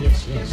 Yes, yes.